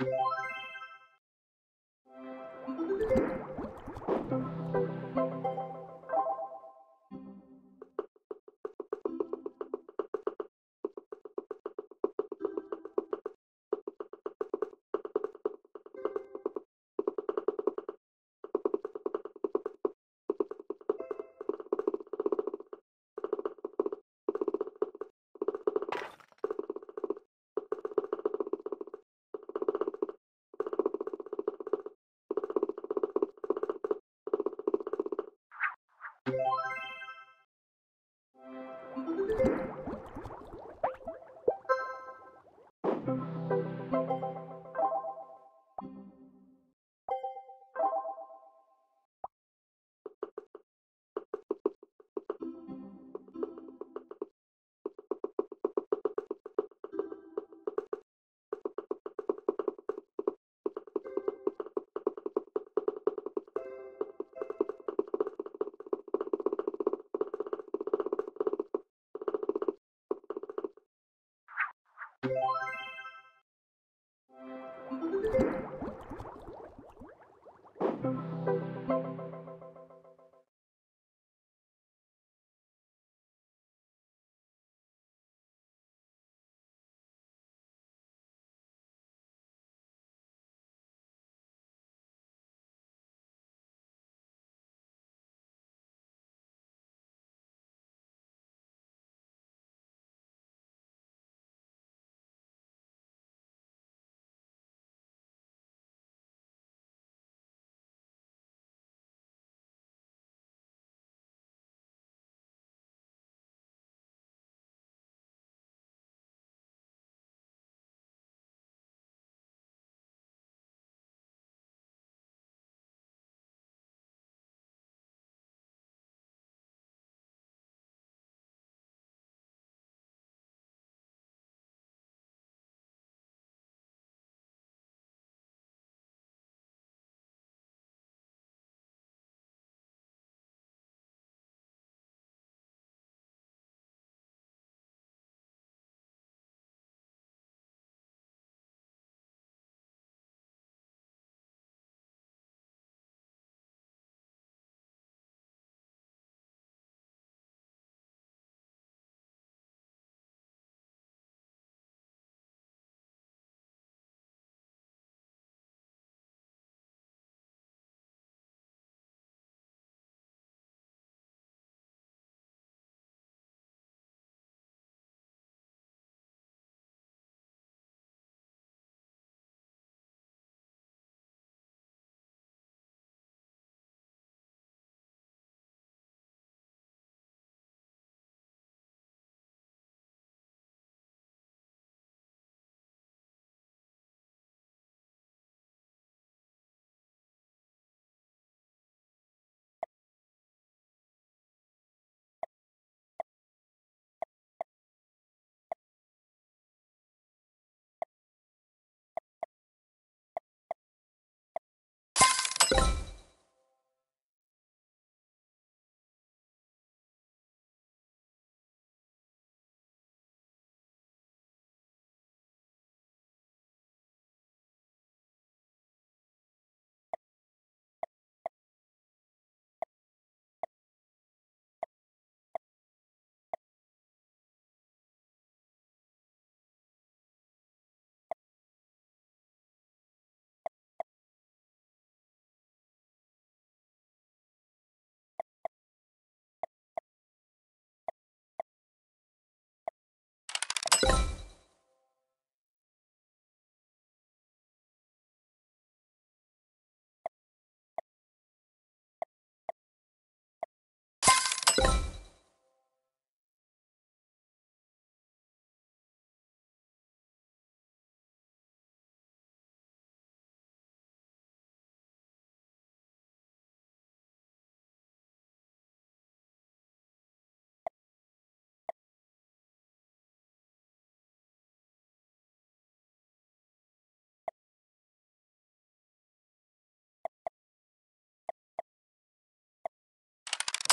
you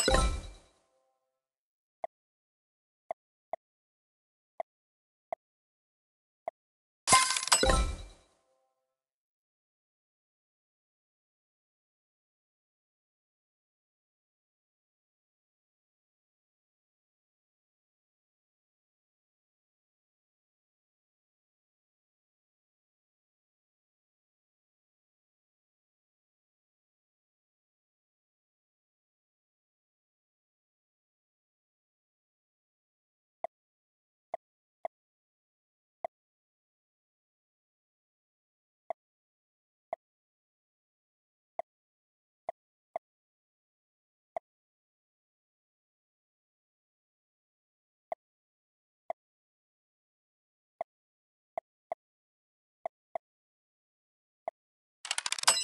you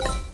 you